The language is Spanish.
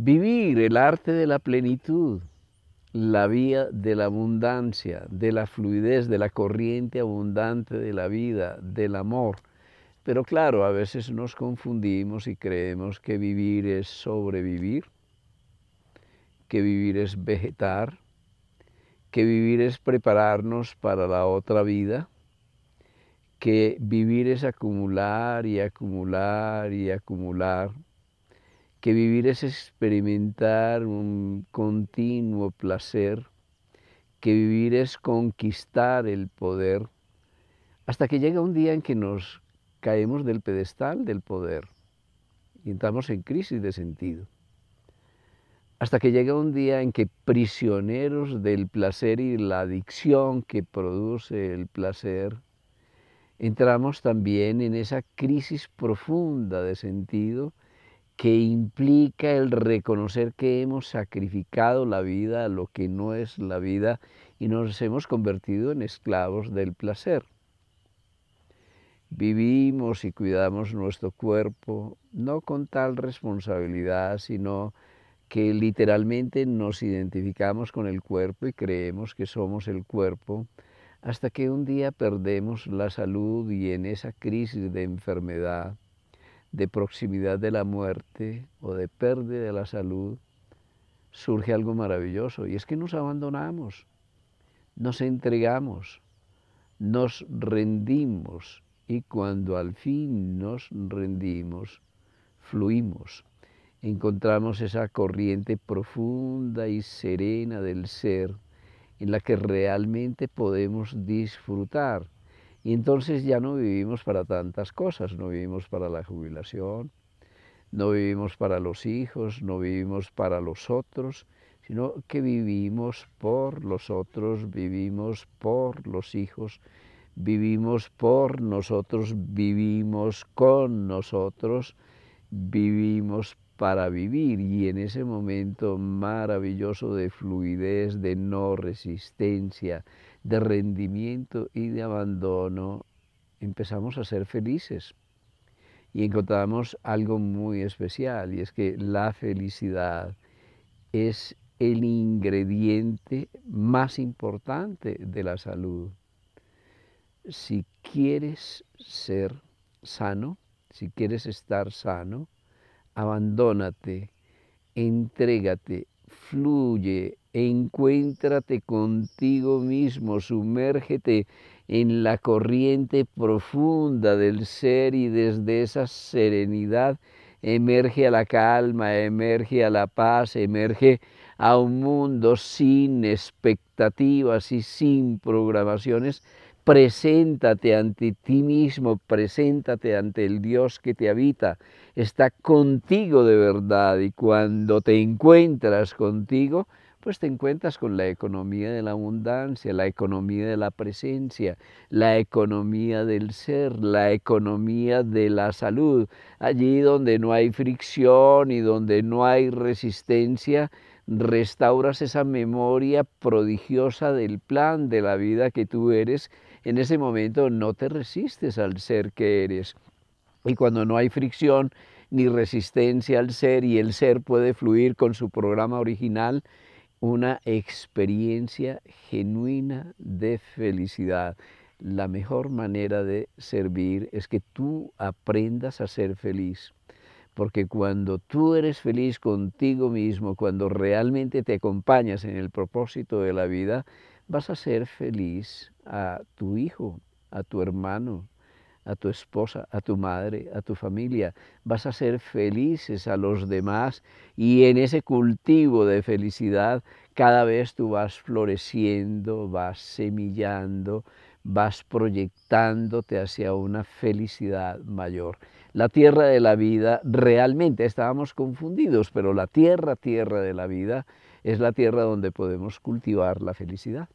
Vivir el arte de la plenitud, la vía de la abundancia, de la fluidez, de la corriente abundante de la vida, del amor. Pero claro, a veces nos confundimos y creemos que vivir es sobrevivir, que vivir es vegetar, que vivir es prepararnos para la otra vida, que vivir es acumular y acumular y acumular que vivir es experimentar un continuo placer, que vivir es conquistar el poder, hasta que llega un día en que nos caemos del pedestal del poder y entramos en crisis de sentido. Hasta que llega un día en que prisioneros del placer y la adicción que produce el placer, entramos también en esa crisis profunda de sentido que implica el reconocer que hemos sacrificado la vida a lo que no es la vida y nos hemos convertido en esclavos del placer. Vivimos y cuidamos nuestro cuerpo no con tal responsabilidad, sino que literalmente nos identificamos con el cuerpo y creemos que somos el cuerpo, hasta que un día perdemos la salud y en esa crisis de enfermedad de proximidad de la muerte o de pérdida de la salud, surge algo maravilloso y es que nos abandonamos, nos entregamos, nos rendimos y cuando al fin nos rendimos, fluimos, encontramos esa corriente profunda y serena del ser en la que realmente podemos disfrutar y entonces ya no vivimos para tantas cosas, no vivimos para la jubilación, no vivimos para los hijos, no vivimos para los otros, sino que vivimos por los otros, vivimos por los hijos, vivimos por nosotros, vivimos con nosotros, vivimos para vivir y en ese momento maravilloso de fluidez, de no resistencia, de rendimiento y de abandono, empezamos a ser felices. Y encontramos algo muy especial, y es que la felicidad es el ingrediente más importante de la salud. Si quieres ser sano, si quieres estar sano, abandónate, entrégate, fluye, encuéntrate contigo mismo, sumérgete en la corriente profunda del ser y desde esa serenidad emerge a la calma, emerge a la paz, emerge a un mundo sin expectativas y sin programaciones. Preséntate ante ti mismo, preséntate ante el Dios que te habita, está contigo de verdad y cuando te encuentras contigo, pues te encuentras con la economía de la abundancia, la economía de la presencia, la economía del ser, la economía de la salud. Allí donde no hay fricción y donde no hay resistencia, restauras esa memoria prodigiosa del plan de la vida que tú eres. En ese momento no te resistes al ser que eres. Y cuando no hay fricción ni resistencia al ser y el ser puede fluir con su programa original, una experiencia genuina de felicidad. La mejor manera de servir es que tú aprendas a ser feliz. Porque cuando tú eres feliz contigo mismo, cuando realmente te acompañas en el propósito de la vida, vas a ser feliz a tu hijo, a tu hermano, a tu esposa, a tu madre, a tu familia. Vas a ser felices a los demás y en ese cultivo de felicidad cada vez tú vas floreciendo, vas semillando, vas proyectándote hacia una felicidad mayor. La tierra de la vida, realmente estábamos confundidos, pero la tierra, tierra de la vida, es la tierra donde podemos cultivar la felicidad.